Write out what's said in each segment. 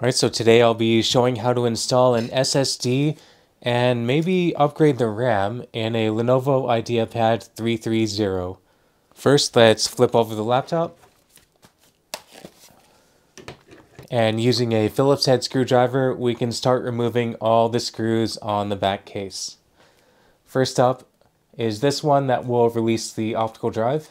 Alright, so today I'll be showing how to install an SSD and maybe upgrade the RAM in a Lenovo IdeaPad 330. First, let's flip over the laptop. And using a Phillips head screwdriver, we can start removing all the screws on the back case. First up is this one that will release the optical drive.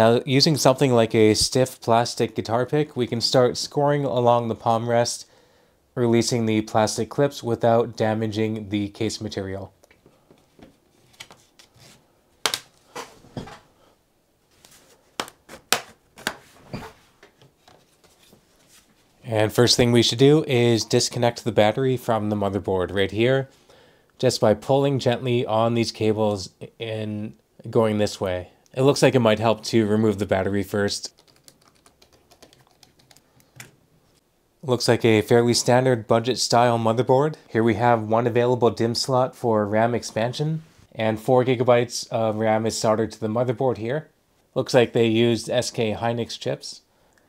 Now, using something like a stiff plastic guitar pick, we can start scoring along the palm rest, releasing the plastic clips without damaging the case material. And first thing we should do is disconnect the battery from the motherboard right here, just by pulling gently on these cables and going this way. It looks like it might help to remove the battery first. Looks like a fairly standard budget style motherboard. Here we have one available DIMM slot for RAM expansion and 4 gigabytes of RAM is soldered to the motherboard here. Looks like they used SK Hynix chips.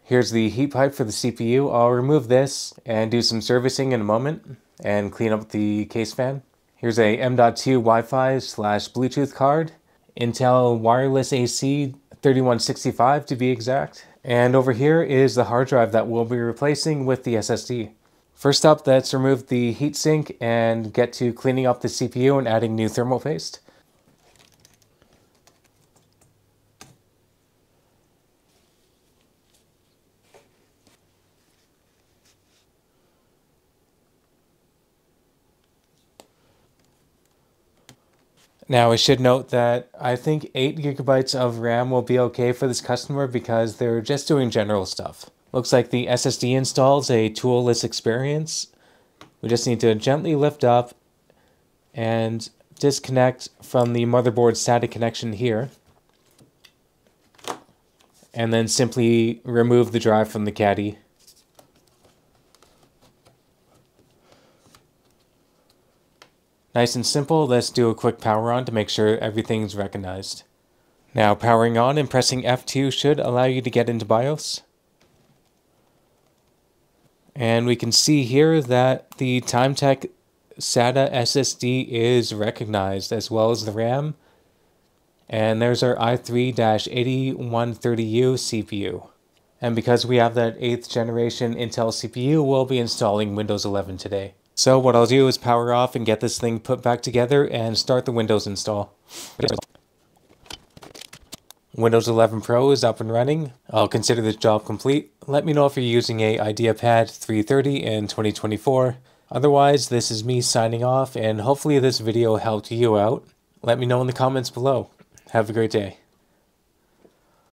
Here's the heat pipe for the CPU. I'll remove this and do some servicing in a moment and clean up the case fan. Here's a M.2 Wi-Fi slash Bluetooth card Intel Wireless AC 3165 to be exact. And over here is the hard drive that we'll be replacing with the SSD. First up, let's remove the heatsink and get to cleaning up the CPU and adding new thermal paste. Now I should note that I think 8 gigabytes of RAM will be okay for this customer because they're just doing general stuff. Looks like the SSD installs a toolless experience. We just need to gently lift up and disconnect from the motherboard SATA connection here. And then simply remove the drive from the caddy. Nice and simple, let's do a quick power on to make sure everything's recognized. Now powering on and pressing F2 should allow you to get into BIOS. And we can see here that the Timetec SATA SSD is recognized as well as the RAM. And there's our i3-8130U CPU. And because we have that 8th generation Intel CPU, we'll be installing Windows 11 today. So what I'll do is power off and get this thing put back together and start the Windows install. Windows 11 Pro is up and running. I'll consider this job complete. Let me know if you're using a IdeaPad 330 in 2024. Otherwise, this is me signing off and hopefully this video helped you out. Let me know in the comments below. Have a great day.